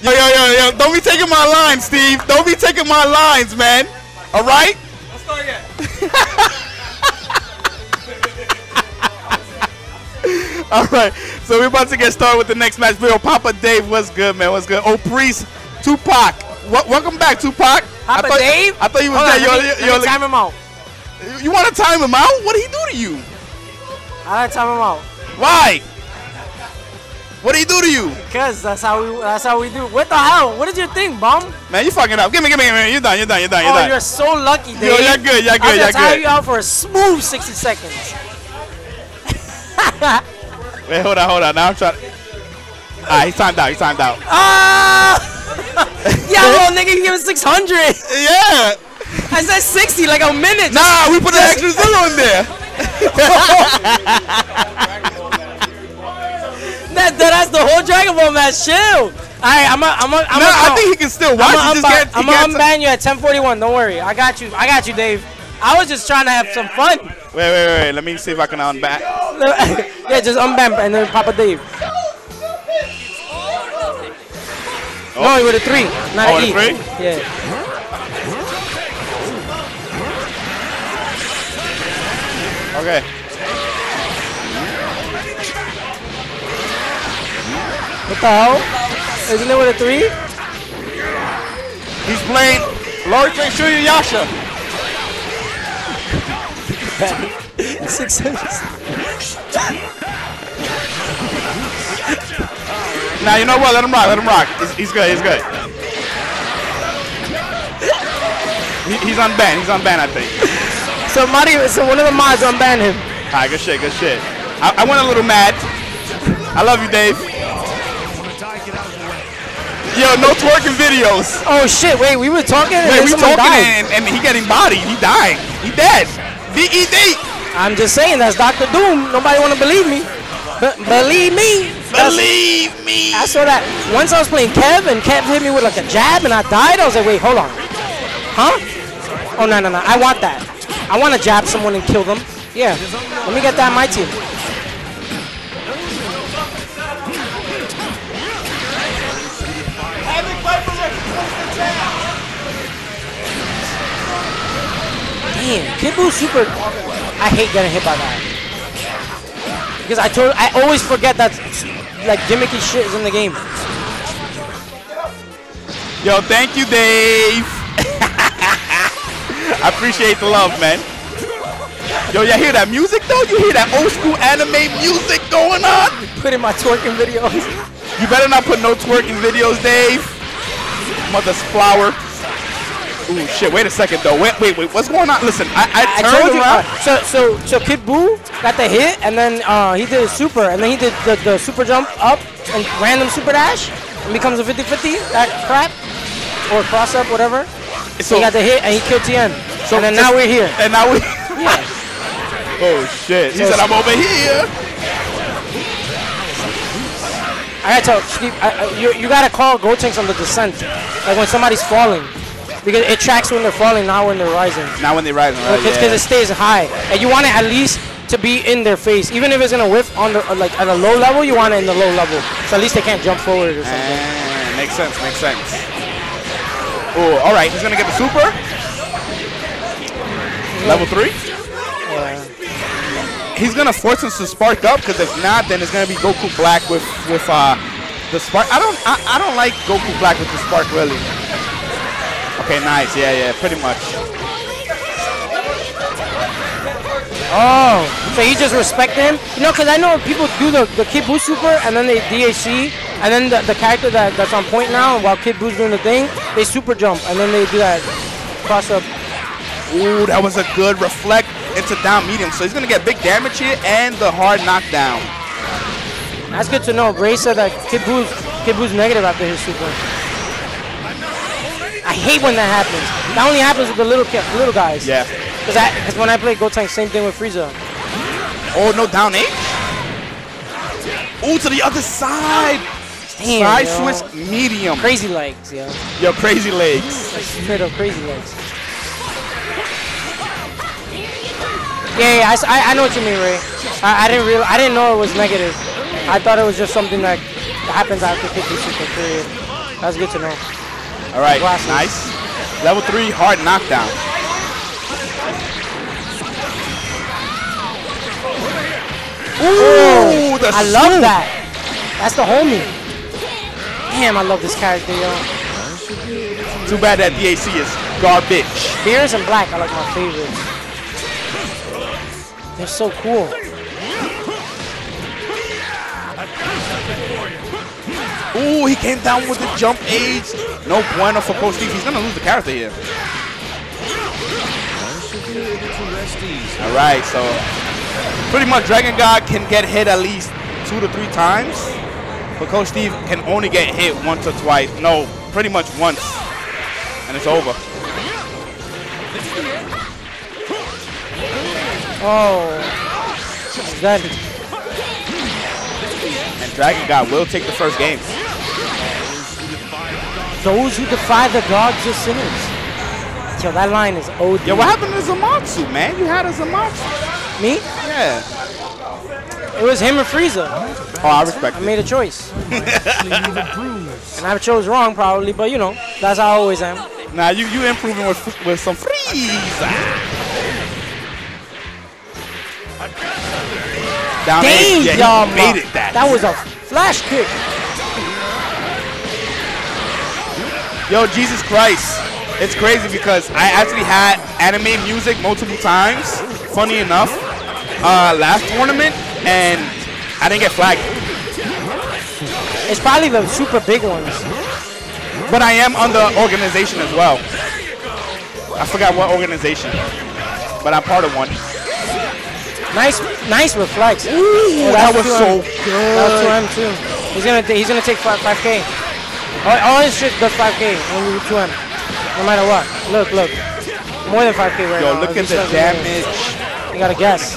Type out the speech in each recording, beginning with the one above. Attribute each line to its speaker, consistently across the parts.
Speaker 1: Yo, yo, yo, yo! Don't be taking my lines, Steve. Don't be taking my lines, man. All right?
Speaker 2: Let's start again.
Speaker 1: All right. So we're about to get started with the next match. Yo, Papa Dave, what's good, man? What's good? Oh, Priest, Tupac. Wel- welcome back, Tupac. I
Speaker 3: Papa
Speaker 1: thought,
Speaker 3: Dave?
Speaker 1: I thought you was
Speaker 3: Hold on, let me,
Speaker 1: Yo,
Speaker 3: let
Speaker 1: yo,
Speaker 3: me time him out.
Speaker 1: you want to time him out? What did he do to you?
Speaker 3: I gotta time him out.
Speaker 1: Why? What did he do to you?
Speaker 3: Cause that's how we that's how we do. What the hell? What is your thing, bum?
Speaker 1: Man, you fucking up. Give me, give me, give me. You're done, you're done, you're done, you're
Speaker 3: Oh,
Speaker 1: done.
Speaker 3: you're so lucky, Dave.
Speaker 1: Yo, you're good, you're good, you're
Speaker 3: was gonna you out for a smooth 60 seconds.
Speaker 1: Wait, hold on, hold on. Now I'm trying. Ah, he's timed out. He's timed out.
Speaker 3: Ah! yeah, little nigga, you give it 600.
Speaker 1: Yeah.
Speaker 3: I said 60, like a minute.
Speaker 1: Nah, we put an extra zero in there.
Speaker 3: That, that, that's the whole Dragon Ball match. Chill. All right, I'm a, I'm a, I'm
Speaker 1: No,
Speaker 3: a,
Speaker 1: I think he can still watch.
Speaker 3: I'm gonna
Speaker 1: just
Speaker 3: unban,
Speaker 1: can't t-
Speaker 3: unban you at 10:41. Don't worry, I got you. I got you, Dave. I was just trying to have some fun.
Speaker 1: Wait, wait, wait. Let me see if I can unban.
Speaker 3: yeah, just unban and then Papa Dave. Oh. No, with a three, not
Speaker 1: Oh,
Speaker 3: an
Speaker 1: with
Speaker 3: E.
Speaker 1: a three?
Speaker 3: Yeah.
Speaker 1: Okay.
Speaker 3: What the hell? Isn't it with a three?
Speaker 1: He's playing Lori Train Shuya Yasha.
Speaker 3: Six
Speaker 1: Now you know what? Let him rock. Let him rock. He's, he's good. He's good. He, he's unbanned. He's unbanned. I think.
Speaker 3: So Mario, so one of the mods unbanned him.
Speaker 1: All right. Good shit. Good shit. I, I went a little mad. I love you, Dave. Yo, no twerking videos.
Speaker 3: Oh shit! Wait, we were talking.
Speaker 1: Wait, we talking
Speaker 3: died.
Speaker 1: and, and he getting bodied. He dying. He dead. D-E-D.
Speaker 3: I'm just saying that's Doctor Doom. Nobody want to believe me. But believe me.
Speaker 1: Believe me.
Speaker 3: I saw that once I was playing Kev and Kev hit me with like a jab and I died. I was like, wait, hold on. Huh? Oh no no no! I want that. I want to jab someone and kill them. Yeah. Let me get that on my team. Damn, Kid Buu super. I hate getting hit by that. Because I told, I always forget that like gimmicky shit is in the game.
Speaker 1: Yo, thank you, Dave. I appreciate the love, man. Yo, you hear that music though? You hear that old school anime music going on?
Speaker 3: Put in my twerking videos.
Speaker 1: You better not put no twerking videos, Dave. Mother's flower. Ooh, shit. Wait a second, though. Wait, wait, wait. What's going on? Listen, I, I,
Speaker 3: I told you. uh, so so so Kid Buu got the hit and then uh, he did a super and then he did the, the super jump up and random super dash and becomes a 50-50 that crap or cross up whatever. So he got the hit and he killed Tien. So and then now we're here.
Speaker 1: And now we.
Speaker 3: Yeah.
Speaker 1: oh shit. He
Speaker 3: So-
Speaker 1: said I'm over here.
Speaker 3: I gotta tell Steve, I, I, you, you gotta call Gotenks on the descent, like when somebody's falling, because it tracks when they're falling, not when they're rising.
Speaker 1: Now when they're rising, right?
Speaker 3: Because
Speaker 1: yeah.
Speaker 3: it stays high, and you want it at least to be in their face, even if it's gonna whiff on the like at a low level. You want it in the low level, so at least they can't jump forward or something.
Speaker 1: Ah, makes sense. Makes sense. Oh, all right. He's gonna get the super. Level three.
Speaker 3: Yeah.
Speaker 1: He's gonna force us to spark up because if not, then it's gonna be Goku Black with with uh the spark. I don't I, I don't like Goku Black with the spark really. Okay, nice. Yeah, yeah, pretty much.
Speaker 3: Oh, so you just respect him? You know, because I know people do the, the Kid Buu super and then they DHC, and then the, the character that, that's on point now, while Kid Buu's doing the thing, they super jump, and then they do that cross up.
Speaker 1: Ooh, that was a good reflect into down medium. So he's gonna get big damage here and the hard knockdown.
Speaker 3: That's good to know. Bray said that Kid Buu's, Kid Buu's negative after his super. I hate when that happens. That only happens with the little ki- little guys.
Speaker 1: Yeah.
Speaker 3: Because when I play Gotenks, same thing with Frieza.
Speaker 1: Oh no, down eight. Ooh, to the other side.
Speaker 3: Damn,
Speaker 1: Side switch medium.
Speaker 3: Crazy legs, yo.
Speaker 1: Yo, crazy legs.
Speaker 3: Like straight up crazy legs. Yeah, yeah, I, I know what you mean, Ray. I, I didn't real, I didn't know it was negative. I thought it was just something that happens after 50 super period. That's good to know.
Speaker 1: All right,
Speaker 3: Glasses.
Speaker 1: nice. Level three hard knockdown. Ooh, the
Speaker 3: I love that. That's the homie. Damn, I love this character, yo.
Speaker 1: Too bad that DAC is garbage.
Speaker 3: Beerus and black are like my favorites. They're so cool.
Speaker 1: Ooh, he came down with the jump aids. No bueno for Coach Steve. He's gonna lose the character here. All right, so pretty much DragonGod can get hit at least two to three times, but Coach Steve can only get hit once or twice. No, pretty much once, and it's over.
Speaker 3: Oh. That
Speaker 1: And DragonGod will take the first game.
Speaker 3: Those who defy the gods are sinners? Yo, that line is OD.
Speaker 1: Yo, what happened to Zamasu, man? You had a Zamasu.
Speaker 3: Me?
Speaker 1: Yeah.
Speaker 3: It was him or Frieza.
Speaker 1: Oh, I respect
Speaker 3: I
Speaker 1: it.
Speaker 3: made a choice. and I chose wrong probably, but you know, that's how I always am.
Speaker 1: Now you you improving with with some Frieza. Down
Speaker 3: Damn. Y'all.
Speaker 1: that.
Speaker 3: That was a flash kick.
Speaker 1: Yo, Jesus Christ. It's crazy because I actually had anime music multiple times, funny enough, uh, last tournament, and I didn't get flagged.
Speaker 3: It's probably the super big ones.
Speaker 1: But I am on the organization as well. I forgot what organization, but I'm part of one.
Speaker 3: Nice, nice reflex. Ooh,
Speaker 1: that, was so
Speaker 3: good. That's was 2M too. He's gonna, he's gonna take 5, 5K. Orange shoot the 5k when you 2M. No matter what. Look, look. More than 5k right
Speaker 1: Yo,
Speaker 3: now.
Speaker 1: Yo,
Speaker 3: look
Speaker 1: at the damage.
Speaker 3: You gotta guess.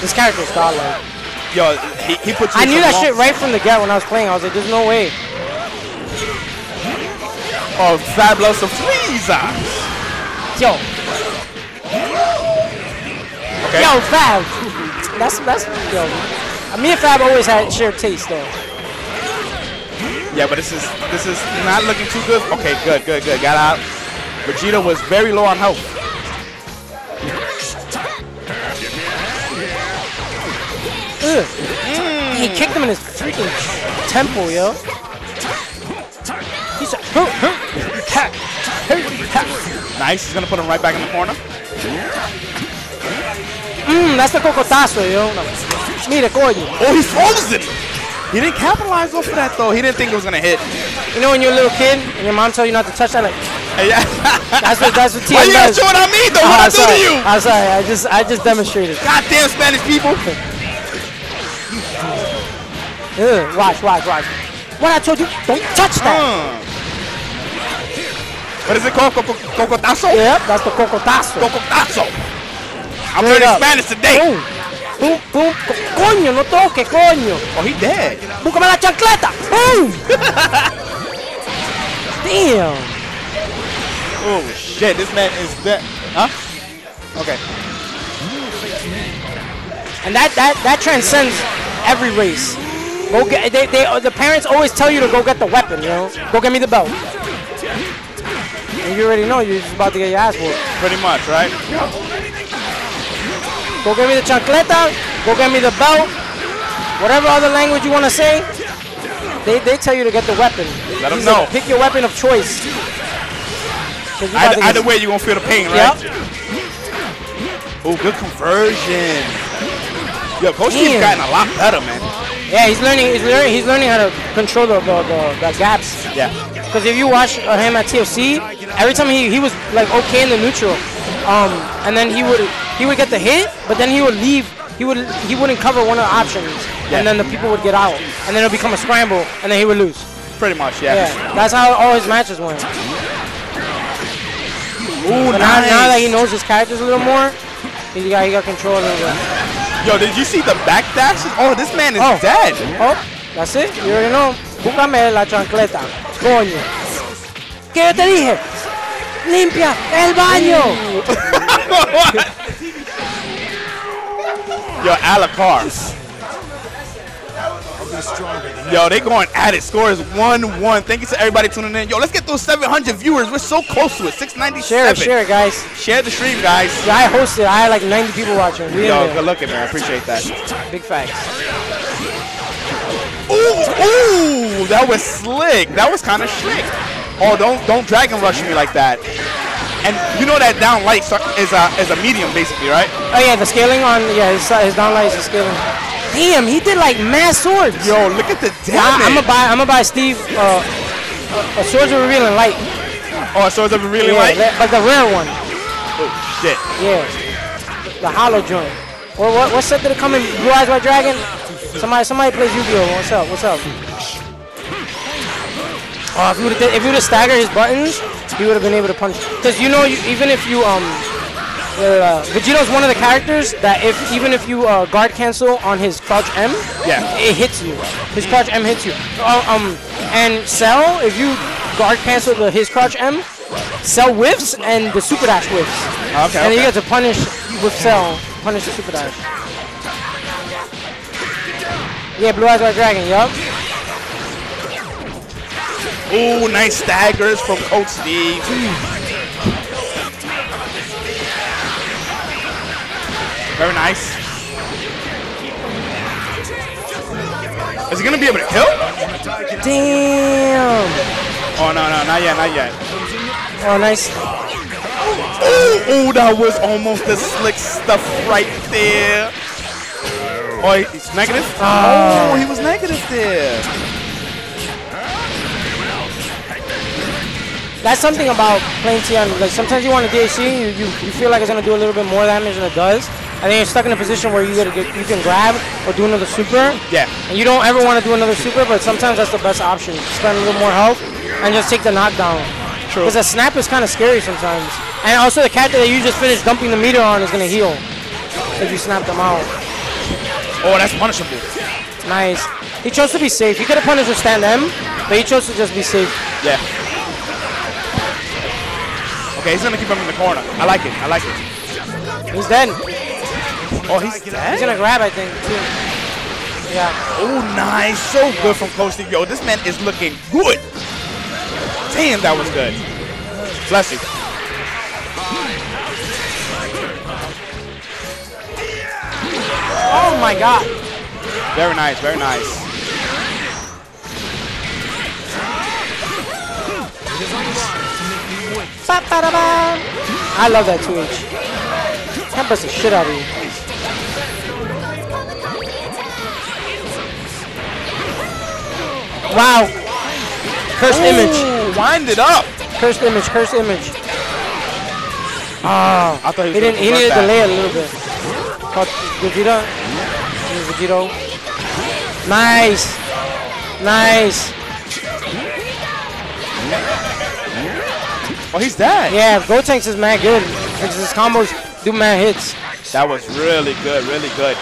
Speaker 3: This character's godlike.
Speaker 1: Yo, he, he puts
Speaker 3: I knew that shit right from the get when I was playing. I was like, there's no way.
Speaker 1: Oh, of Frieza! Ah.
Speaker 3: Yo.
Speaker 1: Okay.
Speaker 3: Yo, Fab! That's, that's, yo. Uh, me and Fab always had shared taste though.
Speaker 1: Yeah, but this is this is not looking too good. Okay, good, good, good. Got out. Vegeta was very low on health.
Speaker 3: Ugh. He kicked him in his freaking temple, yo. He's a, huh, huh, ha, huh, ha.
Speaker 1: Nice. He's gonna put him right back in the corner.
Speaker 3: Mm, that's the cocotazo, yo. No. Mire, coño.
Speaker 1: Oh, he's frozen. He didn't capitalize off of that though. He didn't think it was gonna hit.
Speaker 3: You know when you're a little kid and your mom tells you not to touch that, like
Speaker 1: yeah.
Speaker 3: that's what that's what
Speaker 1: Why
Speaker 3: TM
Speaker 1: you gotta
Speaker 3: does.
Speaker 1: show it on me though? What I do to you?
Speaker 3: I'm sorry. I just I just demonstrated.
Speaker 1: Goddamn Spanish people.
Speaker 3: Ugh, watch, watch, watch. What I told you, don't touch that.
Speaker 1: Uh. What is it called? Coco- Cocotazo?
Speaker 3: Yep, that's the cocotazo.
Speaker 1: Cocotazo. I'm learning. Spanish today.
Speaker 3: Boom. Boom, boom. Co- Coño, no toque, coño.
Speaker 1: Oh, he dead.
Speaker 3: Búscame la chancleta. Boom. Damn.
Speaker 1: Oh shit, this man is dead. Huh? Okay.
Speaker 3: And that that that transcends every race. Go get they, they the parents always tell you to go get the weapon, you know. Go get me the belt. And you already know you're just about to get your ass whooped.
Speaker 1: Pretty much, right?
Speaker 3: Go get me the chancleta. Go get me the belt. Whatever other language you want to say, they, they tell you to get the weapon.
Speaker 1: Let 'em
Speaker 3: He's like,
Speaker 1: know.
Speaker 3: Pick your weapon of choice.
Speaker 1: Either, either way, you're gonna feel the pain, right?
Speaker 3: Yep.
Speaker 1: Oh, good conversion. Yo, Coach Steve's gotten a lot better, man.
Speaker 3: Yeah, he's learning. He's learning. He's learning how to control the the, the, the gaps.
Speaker 1: Yeah.
Speaker 3: Because if you watch uh, him at TFC, every time he, he was like okay in the neutral, um, and then he would he would get the hit, but then he would leave. He would he wouldn't cover one of the options,
Speaker 1: Yeah.
Speaker 3: and then the people would get out, and then it'll become a scramble, and then he would lose.
Speaker 1: Pretty much, yeah.
Speaker 3: Yeah, that's how all his matches went.
Speaker 1: Ooh,
Speaker 3: But now, now that he knows his characters a little more, he got he got control of it.
Speaker 1: Yo, did you see the back dashes? Oh, this man is
Speaker 3: Oh.
Speaker 1: dead.
Speaker 3: Oh, that's it. You already know. Búscame la chancleta. Coño. ¿Qué yo te dije? Limpia el baño.
Speaker 1: Yo, Alukard. Yo, they going at it. Score is 1-1. Thank you to everybody tuning in. Yo, let's get those 700 viewers. We're so close to it. 697.
Speaker 3: Share it, share it, guys.
Speaker 1: Share the stream, guys.
Speaker 3: Yeah, I hosted. I had like 90 people watching. We
Speaker 1: Yo, good looking, man. I appreciate that.
Speaker 3: Big facts.
Speaker 1: Ooh, ooh, that was slick. That was kind of slick. Oh, don't don't dragon rush me like that. And you know that down light is a is a medium basically, right?
Speaker 3: Oh yeah, the scaling on yeah his his downlight is the scaling. Damn, he did like mass swords.
Speaker 1: Yo, look at the
Speaker 3: Yeah, I, am
Speaker 1: damage.
Speaker 3: gonna buy I'm gonna buy Steve uh, a, a swords of revealing light.
Speaker 1: oh, so it's a really
Speaker 3: yeah,
Speaker 1: light.
Speaker 3: li- like the rare one.
Speaker 1: Oh, shit.
Speaker 3: Yeah, the hollow joint. Or what? What set did it come in? Blue Eyes White Dragon. Somebody somebody plays Yu-Gi-Oh. What's up? What's up? Oh, if you would have if you would have staggered his buttons, he would have been able to punch. Cause you know, you, even if you um, uh, Vegeto's one of the characters that if even if you uh, guard cancel on his crouch M,
Speaker 1: Yeah.
Speaker 3: it hits you. His crouch M hits you. Uh, um, and Cell, if you guard cancel the, his crouch M, Cell whiffs and the super dash whiffs.
Speaker 1: Okay.
Speaker 3: And then you
Speaker 1: okay.
Speaker 3: get to punish with Cell, punish the super dash. Yeah, Blue Eyes White Dragon, yup.
Speaker 1: Ooh, nice staggers from Coach Steve. Very nice. Is he gonna be able to kill?
Speaker 3: Damn.
Speaker 1: Oh no no not yet not yet.
Speaker 3: Oh, nice.
Speaker 1: Ooh, ooh that was almost the slick stuff right there. Oh he's negative.
Speaker 3: Ah.
Speaker 1: Oh he was negative there.
Speaker 3: That's something about playing Tien. Like sometimes you want a DHC, you, you, you feel like it's gonna do a little bit more damage than it does, and then you're stuck in a position where you get you can grab or do another super,
Speaker 1: Yeah.
Speaker 3: and you don't ever want to do another super, but sometimes that's the best option. Spend a little more health and just take the knockdown.
Speaker 1: True.
Speaker 3: Because a snap is kind of scary sometimes, and also the character that you just finished dumping the meter on is gonna heal if you snap them out.
Speaker 1: Oh that's punishable.
Speaker 3: Nice. He chose to be safe. He could have punished with stand M, but he chose to just be safe.
Speaker 1: Yeah. Okay, he's gonna keep him in the corner. I like it. I like it.
Speaker 3: He's dead.
Speaker 1: Oh, he's dead.
Speaker 3: He's gonna grab, I think, too. Yeah.
Speaker 1: Oh, nice. So good from Coach Steve. Yo, this man is looking good. Damn, that was good. Bless you.
Speaker 3: Oh my god.
Speaker 1: Very nice, very nice.
Speaker 3: Ba-ba-da-ba. I love that 2H. That busts the shit out of you. Wow. Cursed image.
Speaker 1: Ooh, wind it up.
Speaker 3: Cursed image. Cursed image. Ah.
Speaker 1: I thought he was
Speaker 3: He didn't. He needed to delay a little bit. Caught Vegeta. Vegito. Nice. Nice.
Speaker 1: Oh, he's dead.
Speaker 3: Yeah, Gotenks is mad good. Because his combos do mad hits.
Speaker 1: That was really good, really good.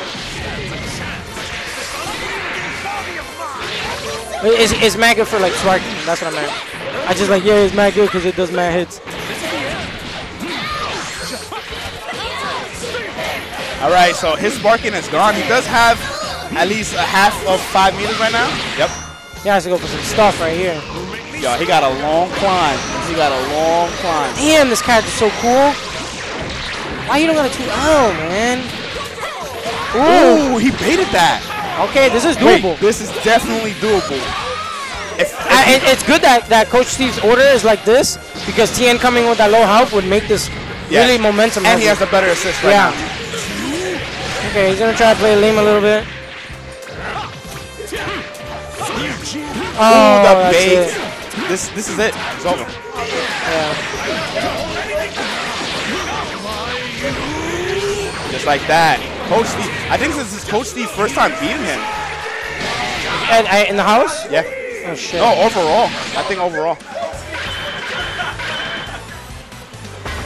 Speaker 3: It's, it's mad good for like Spark. That's what I meant. I just like, yeah, it's mad good because it does mad hits.
Speaker 1: All right, so his sparking is gone. He does have at least a half of five meters right now. Yep.
Speaker 3: He has to go for some stuff right here.
Speaker 1: Yo, he got a long climb. He got a long climb.
Speaker 3: Damn, this character's so cool. Why you don't got a 2L, man? Ooh.
Speaker 1: Ooh, he baited that.
Speaker 3: Okay, this is
Speaker 1: Wait,
Speaker 3: doable.
Speaker 1: this is definitely doable. If, if
Speaker 3: I, it, it's good that, that Coach Steve's order is like this because Tien coming with that low health would make this
Speaker 1: Yeah.
Speaker 3: really momentum.
Speaker 1: and he has a better assist right
Speaker 3: Yeah.
Speaker 1: now.
Speaker 3: Okay, he's gonna try to play lame a little bit. Oh,
Speaker 1: Ooh, the
Speaker 3: that's
Speaker 1: bait.
Speaker 3: it.
Speaker 1: This this is it. It's over. Just like that. Coach Steve. I think this is Coach Steve's first time beating him.
Speaker 3: And, I, in the house?
Speaker 1: Yeah.
Speaker 3: Oh shit.
Speaker 1: No, overall. I think overall.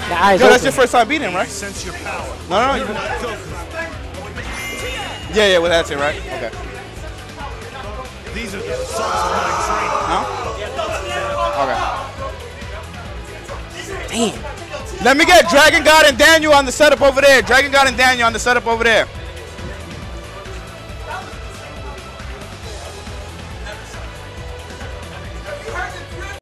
Speaker 3: The eyes
Speaker 1: Yo, that's
Speaker 3: open.
Speaker 1: your first time beating him, right?
Speaker 2: Sense your power.
Speaker 1: No, no, no. you- Yeah, yeah, well, that's it, right? Okay.
Speaker 2: These are the results of my training.
Speaker 1: Huh? Okay.
Speaker 3: Damn.
Speaker 1: Let me get DragonGod and Daniel on the setup over there. DragonGod and Daniel on the setup over there.